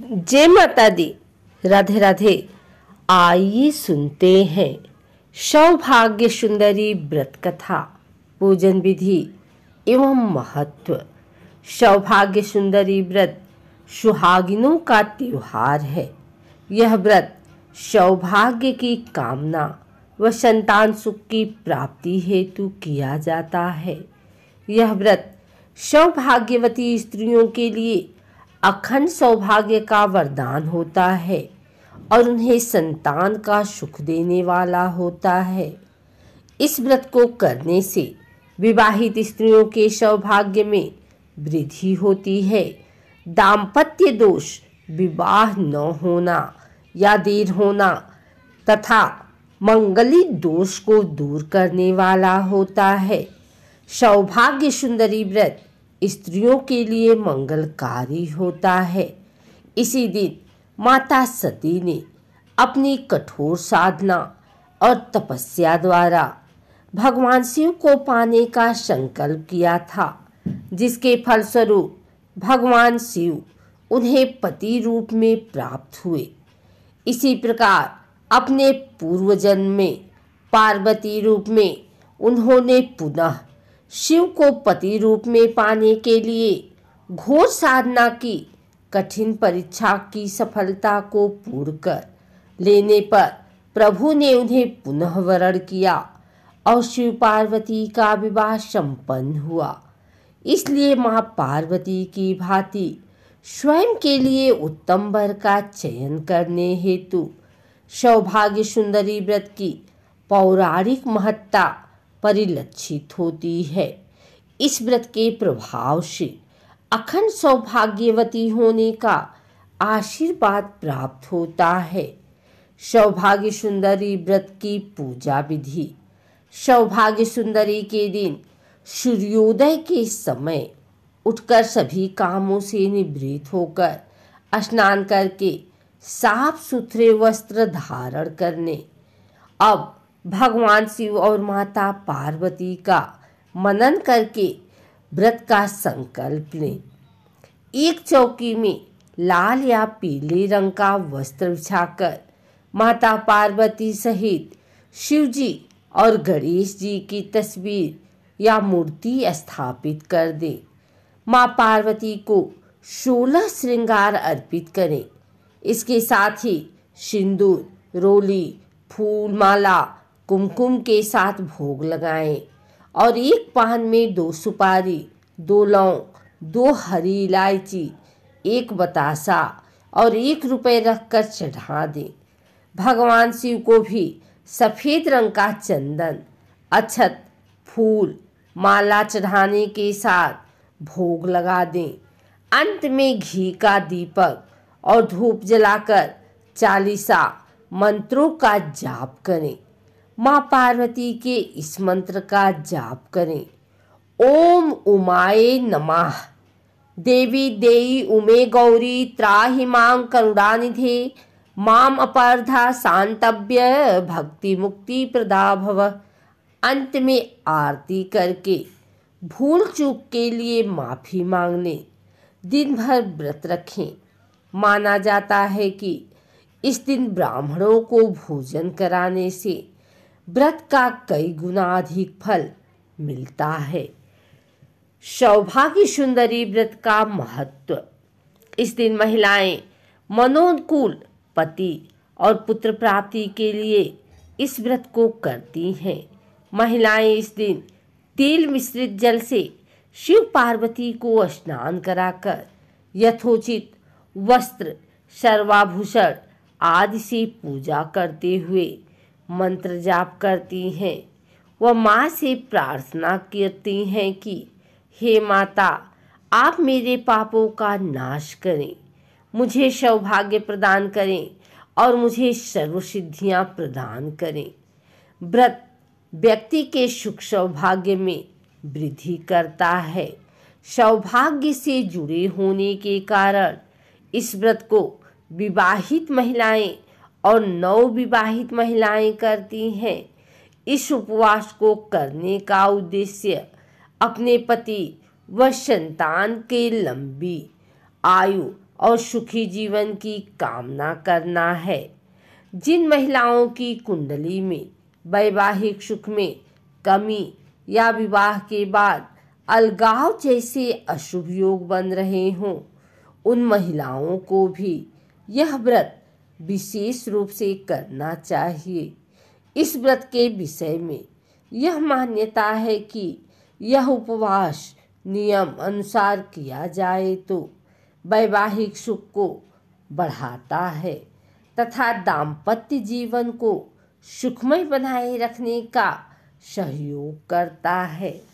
जय माता दी। राधे राधे। आइए सुनते हैं सौभाग्य सुंदरी व्रत कथा, पूजन विधि एवं महत्व। सौभाग्य सुंदरी व्रत सुहागिनों का त्योहार है। यह व्रत सौभाग्य की कामना व संतान सुख की प्राप्ति हेतु किया जाता है। यह व्रत सौभाग्यवती स्त्रियों के लिए अखंड सौभाग्य का वरदान होता है और उन्हें संतान का सुख देने वाला होता है। इस व्रत को करने से विवाहित स्त्रियों के सौभाग्य में वृद्धि होती है। दाम्पत्य दोष विवाह न होना या देर होना तथा मंगली दोष को दूर करने वाला होता है। सौभाग्य सुंदरी व्रत स्त्रियों के लिए मंगलकारी होता है। इसी दिन माता सती ने अपनी कठोर साधना और तपस्या द्वारा भगवान शिव को पाने का संकल्प किया था, जिसके फलस्वरूप भगवान शिव उन्हें पति रूप में प्राप्त हुए। इसी प्रकार अपने पूर्व जन्म में पार्वती रूप में उन्होंने पुनः शिव को पति रूप में पाने के लिए घोर साधना की, कठिन परीक्षा की सफलता को पूर्ण कर लेने पर प्रभु ने उन्हें पुनः वरण किया और शिव पार्वती का विवाह संपन्न हुआ। इसलिए माँ पार्वती की भांति स्वयं के लिए उत्तम वर का चयन करने हेतु सौभाग्य सुंदरी व्रत की पौराणिक महत्ता परिलक्षित होती है। इस व्रत के प्रभाव से अखंड सौभाग्यवती होने का आशीर्वाद प्राप्त होता है। सौभाग्य सुंदरी व्रत की पूजा विधि। सौभाग्य सुंदरी के दिन सूर्योदय के समय उठकर सभी कामों से निवृत्त होकर स्नान करके साफ़ सुथरे वस्त्र धारण करने। अब भगवान शिव और माता पार्वती का मनन करके व्रत का संकल्प लें। एक चौकी में लाल या पीले रंग का वस्त्र बिछाकर माता पार्वती सहित शिव जी और गणेश जी की तस्वीर या मूर्ति स्थापित कर दें। माँ पार्वती को सोलह श्रृंगार अर्पित करें। इसके साथ ही सिंदूर, रोली फूल माला कुमकुम के साथ भोग लगाएँ और एक पान में दो सुपारी, दो लौंग, दो हरी इलायची, एक बतासा और एक रुपए रखकर चढ़ा दें। भगवान शिव को भी सफ़ेद रंग का चंदन, अक्षत, फूल, माला चढ़ाने के साथ भोग लगा दें। अंत में घी का दीपक और धूप जलाकर चालीसा मंत्रों का जाप करें। माँ पार्वती के इस मंत्र का जाप करें। ओम उमाए नमः। देवी देई उमे गौरी त्राहि माँ करुणानिधे। माम अपर्धा शांतव्य भक्ति मुक्ति प्रदा भव। अंत में आरती करके भूल चूक के लिए माफ़ी मांगने दिन भर व्रत रखें। माना जाता है कि इस दिन ब्राह्मणों को भोजन कराने से व्रत का कई गुना अधिक फल मिलता है। सौभाग्य सुंदरी व्रत का महत्व। इस दिन महिलाएँ मनोनुकूल पति और पुत्र प्राप्ति के लिए इस व्रत को करती हैं। महिलाएँ इस दिन तेल मिश्रित जल से शिव पार्वती को स्नान कराकर यथोचित वस्त्र, सर्वाभूषण आदि से पूजा करते हुए मंत्र जाप करती हैं। वह माँ से प्रार्थना करती हैं कि, हे माता, आप मेरे पापों का नाश करें, मुझे सौभाग्य प्रदान करें और मुझे सर्वसिद्धियाँ प्रदान करें। व्रत व्यक्ति के सुख सौभाग्य में वृद्धि करता है। सौभाग्य से जुड़े होने के कारण इस व्रत को विवाहित महिलाएँ और नवविवाहित महिलाएँ करती हैं। इस उपवास को करने का उद्देश्य अपने पति व संतान के लंबी आयु और सुखी जीवन की कामना करना है। जिन महिलाओं की कुंडली में, वैवाहिक सुख में कमी या विवाह के बाद अलगाव जैसे अशुभ योग बन रहे हों, उन महिलाओं को भी यह व्रत विशेष रूप से करना चाहिए। इस व्रत के विषय में यह मान्यता है कि यह उपवास नियम अनुसार किया जाए तो वैवाहिक सुख को बढ़ाता है तथा दाम्पत्य जीवन को सुखमय बनाए रखने का सहयोग करता है।